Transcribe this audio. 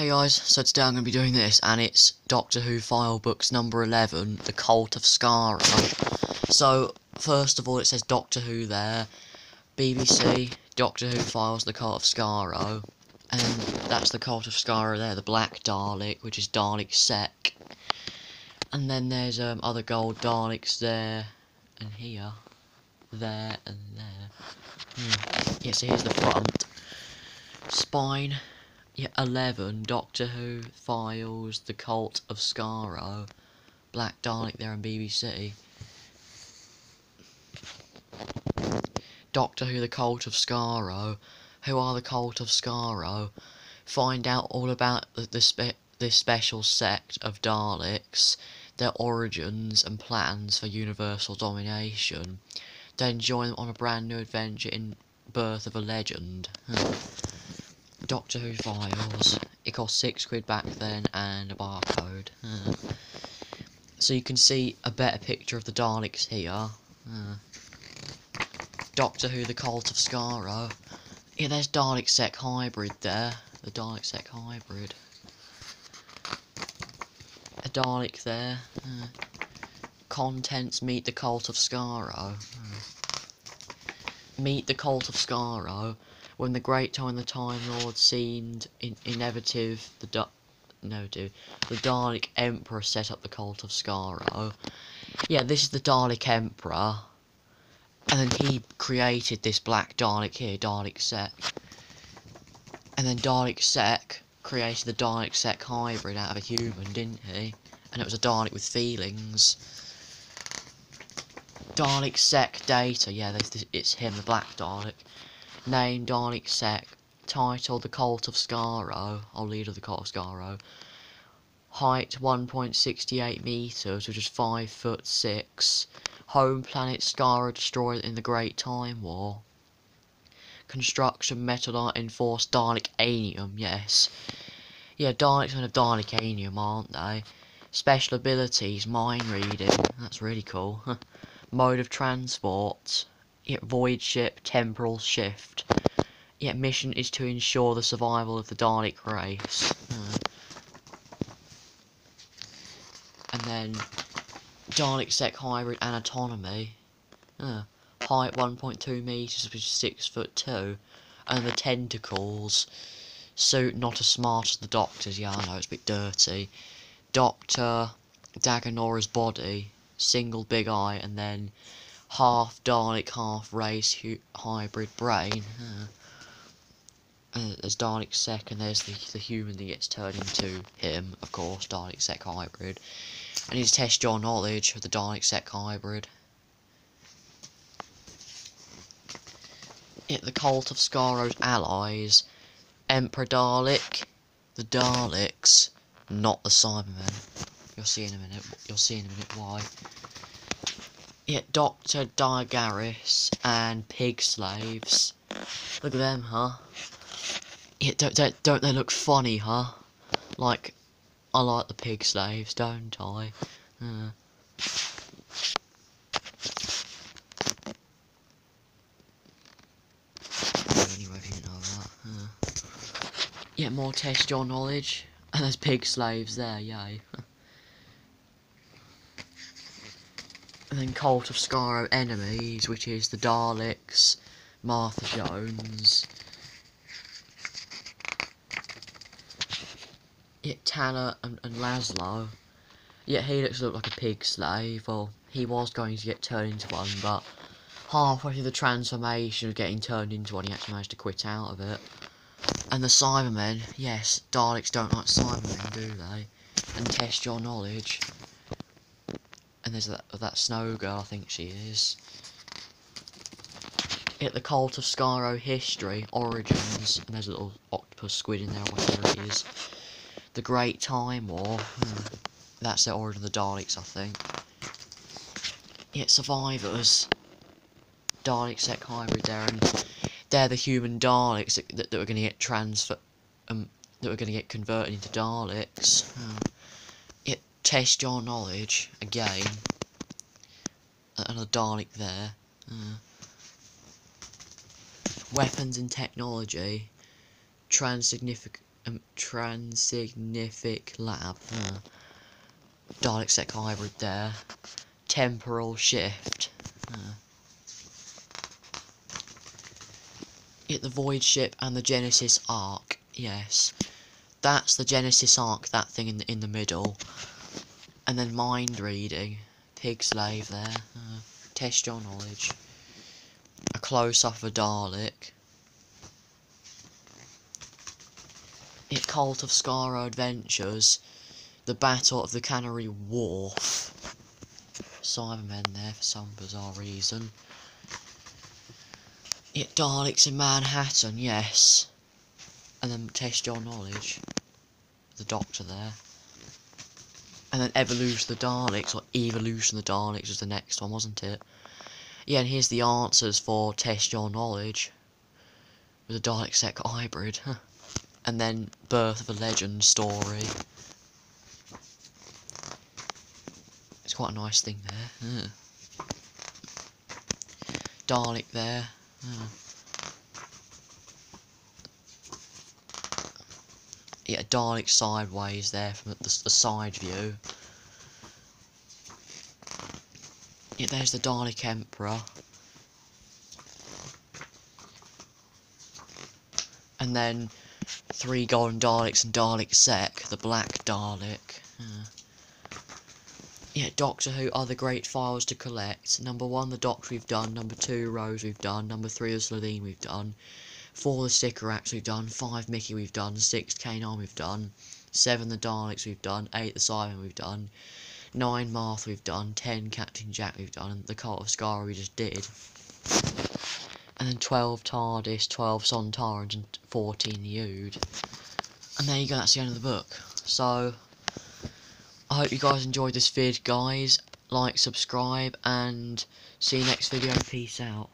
Hey guys, so today I'm going to be doing this, and it's Doctor Who File Books number 11, The Cult of Skaro. So, first of all, it says Doctor Who there, BBC, Doctor Who Files The Cult of Skaro, and that's the Cult of Skaro there, the Black Dalek, which is Dalek Sec. And then there's um, other gold Daleks there, and here, there, and there. Hmm. Yeah, so here's the front. Spine. Yeah, 11, Doctor Who, Files, The Cult of Skaro, Black Dalek there on BBC. Doctor Who, The Cult of Skaro. Who are the Cult of Skaro? Find out all about the, the spe this special sect of Daleks, their origins and plans for universal domination. Then join them on a brand new adventure in Birth of a Legend. Hmm. Doctor Who files. It cost six quid back then and a barcode. Uh, so you can see a better picture of the Daleks here. Uh, Doctor Who, the Cult of Skaro. Yeah, there's Dalek Sec Hybrid there. The Dalek Sec Hybrid. A Dalek there. Uh, contents meet the Cult of Skaro. meet the Cult of Skaro when the great time the Time Lord seemed in inevitable, the da no, dude, the Dalek Emperor set up the cult of Skaro. Yeah, this is the Dalek Emperor, and then he created this black Dalek here, Dalek Sec, and then Dalek Sec created the Dalek Sec hybrid out of a human, didn't he? And it was a Dalek with feelings. Dalek Sec Data, yeah, it's him, the black Dalek. Name Dalek Sec. Title The Cult of Skaro, or leader of the Cult of Skaro. Height 1.68 meters, which is 5 foot 6. Home planet Skaro destroyed in the Great Time War. Construction Metal enforced Dalek Anium, yes. Yeah, Daleks kind of Dalekanium, aren't they? Special abilities, mind reading, that's really cool. Mode of transport, Yet void ship, temporal shift. Yet mission is to ensure the survival of the Dalek race. Uh, and then Dalek Sec hybrid and autonomy. Uh, height 1.2 meters, which is 6 foot 2. And the tentacles. Suit not as smart as the Doctor's. Yeah, I know, it's a bit dirty. Doctor, Diagoras's body, single big eye, and then half Dalek, half race hybrid brain. Uh, there's Dalek Sec, and there's the, the human that gets turned into him, of course, Dalek Sec hybrid. I need to test your knowledge of the Dalek Sec hybrid. It, the cult of Skaro's allies, Emperor Dalek, the Daleks, not the Cybermen. You'll see in a minute. You'll see in a minute why. Yeah, Dr. Diagoras and Pig Slaves. Look at them, huh? Yeah, don't, don't, don't they look funny, huh? Like, I like the Pig Slaves, don't I? Uh. Yeah, more test your knowledge. And there's Pig Slaves there, yay. And then Cult of Skaro enemies, which is the Daleks, Martha Jones. Yeah, Tanner and, and Laszlo. Yeah, he looks look like a pig slave. Well, he was going to get turned into one, but halfway through the transformation of getting turned into one, he actually managed to quit out of it. And the Cybermen, yes, Daleks don't like Cybermen, do they? And test your knowledge. And there's that, that snow girl, I think she is. Hit the Cult of Skaro history, origins, and there's a little octopus squid in there, whatever it is. The Great Time War. Hmm. That's the origin of the Daleks, I think. Hit Survivors. Dalek Sec Hybrid there, and they're the human Daleks that, that, that were going to get transfer, um, that were going to get converted into Daleks. Hmm test your knowledge again. Another Dalek there. Uh, weapons and technology. Transsignificant um, Transignific Lab. Huh. Dalek Sec Hybrid there. Temporal Shift. Huh. Hit the Void Ship and the Genesis Arc. Yes. That's the Genesis Arc, that thing in the, in the middle. And then Mind Reading. Pig Slave there. Uh, test your knowledge. A close-up of a Dalek. Hit Cult of Skaro Adventures. The Battle of the Canary Wharf. Cybermen there for some bizarre reason. It Daleks in Manhattan, yes. And then test your knowledge. The doctor there. And then Evolution the Daleks, or Evolution the Daleks was the next one, wasn't it? Yeah, and here's the answers for Test Your Knowledge. With a Dalek Sec Hybrid. and then Birth of a Legend story. It's quite a nice thing there. Yeah. Dalek there. Hmm. Yeah, Dalek sideways there from the, the side view. Yeah, there's the Dalek Emperor. And then three golden Daleks and Dalek Sec, the black Dalek. Hmm. Yeah, Doctor Who are the great files to collect. Number one, the Doctor we've done. Number two, Rose we've done. Number three, the Slitheen we've done. Four, the Sycorax we've done. Five, Mickey we've done. Six, K9 we've done. Seven, the Daleks we've done. Eight, the Cybermen we've done. Nine, Martha we've done. Ten, Captain Jack we've done. And the Cult of Skaro we just did. And then 12, TARDIS. 12, Sontarans. And 14, Ood. And there you go, that's the end of the book. So, I hope you guys enjoyed this vid, guys. Like, subscribe, and see you next video. Peace out.